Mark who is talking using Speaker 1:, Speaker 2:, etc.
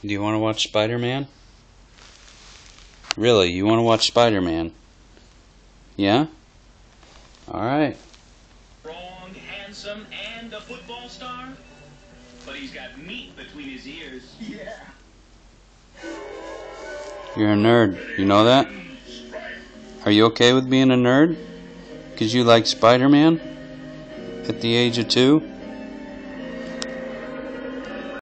Speaker 1: Do you want to watch Spider-Man? Really, you want to watch Spider-Man? Yeah? Alright.
Speaker 2: Strong, handsome, and a football star? But he's got meat between his ears. Yeah.
Speaker 1: You're a nerd. You know that? Are you okay with being a nerd? Because you like Spider-Man? At the age of two?